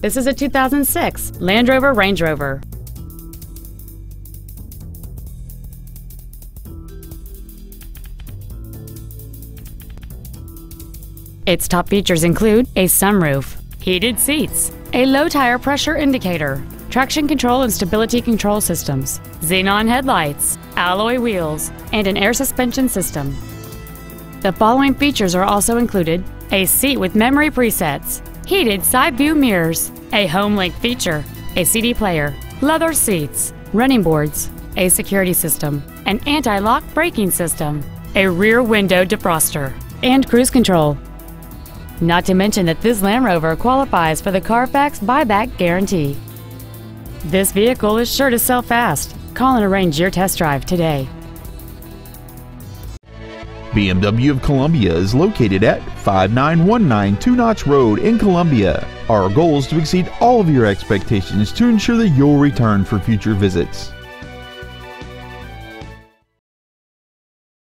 This is a 2006 Land Rover Range Rover. Its top features include a sunroof, heated seats, a low tire pressure indicator, traction control and stability control systems, xenon headlights, alloy wheels, and an air suspension system. The following features are also included a seat with memory presets, heated side view mirrors, a home link feature, a CD player, leather seats, running boards, a security system, an anti lock braking system, a rear window defroster, and cruise control. Not to mention that this Land Rover qualifies for the Carfax buyback guarantee. This vehicle is sure to sell fast. Call and arrange your test drive today. BMW of Columbia is located at 5919 Two Notch Road in Columbia. Our goal is to exceed all of your expectations to ensure that you'll return for future visits.